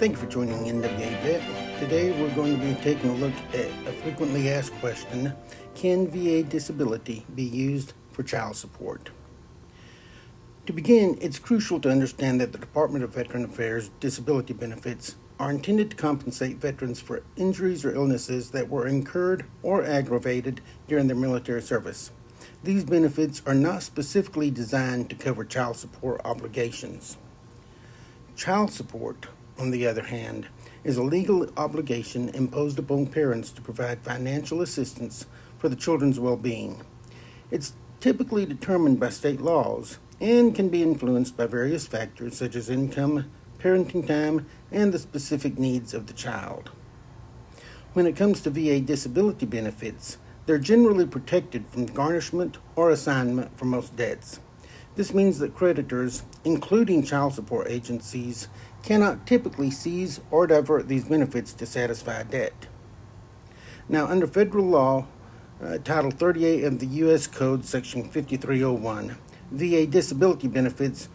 Thank you for joining NWA Vet. Today we're going to be taking a look at a frequently asked question Can VA disability be used for child support? To begin, it's crucial to understand that the Department of Veteran Affairs disability benefits are intended to compensate veterans for injuries or illnesses that were incurred or aggravated during their military service. These benefits are not specifically designed to cover child support obligations. Child support on the other hand, is a legal obligation imposed upon parents to provide financial assistance for the children's well being. It's typically determined by state laws and can be influenced by various factors such as income, parenting time, and the specific needs of the child. When it comes to VA disability benefits, they're generally protected from garnishment or assignment for most debts. This means that creditors, including child support agencies, cannot typically seize or divert these benefits to satisfy debt. Now, under federal law, uh, Title 38 of the U.S. Code, Section 5301, VA disability benefits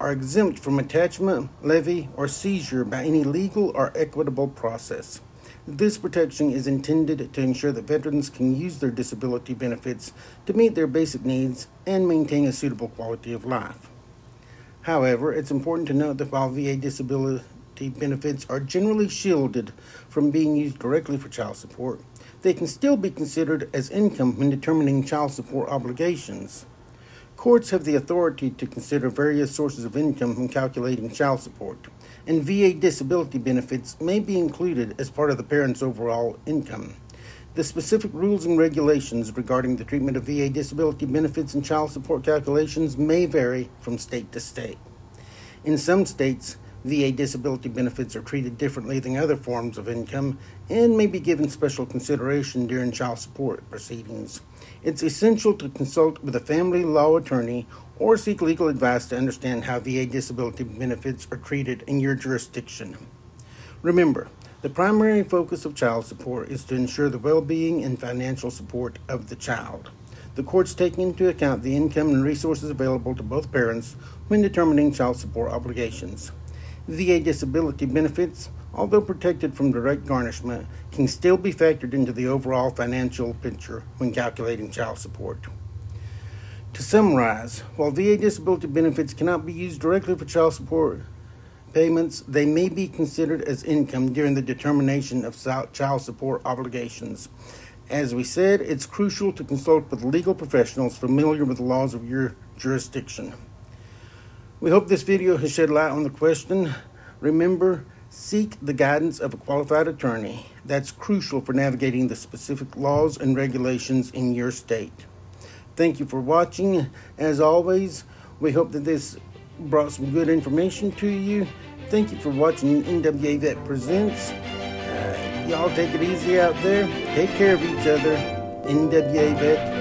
are exempt from attachment, levy, or seizure by any legal or equitable process. This protection is intended to ensure that veterans can use their disability benefits to meet their basic needs and maintain a suitable quality of life. However, it's important to note that while VA disability benefits are generally shielded from being used directly for child support, they can still be considered as income when determining child support obligations. Courts have the authority to consider various sources of income when calculating child support, and VA disability benefits may be included as part of the parent's overall income. The specific rules and regulations regarding the treatment of VA disability benefits and child support calculations may vary from state to state. In some states, VA disability benefits are treated differently than other forms of income and may be given special consideration during child support proceedings. It's essential to consult with a family law attorney or seek legal advice to understand how VA disability benefits are treated in your jurisdiction. Remember, the primary focus of child support is to ensure the well being and financial support of the child. The courts take into account the income and resources available to both parents when determining child support obligations. VA disability benefits, although protected from direct garnishment, can still be factored into the overall financial picture when calculating child support. To summarize, while VA disability benefits cannot be used directly for child support, payments, they may be considered as income during the determination of child support obligations. As we said, it's crucial to consult with legal professionals familiar with the laws of your jurisdiction. We hope this video has shed light on the question. Remember, seek the guidance of a qualified attorney. That's crucial for navigating the specific laws and regulations in your state. Thank you for watching. As always, we hope that this brought some good information to you. Thank you for watching NWA Vet Presents. Uh, y'all take it easy out there. Take care of each other. NWA Vet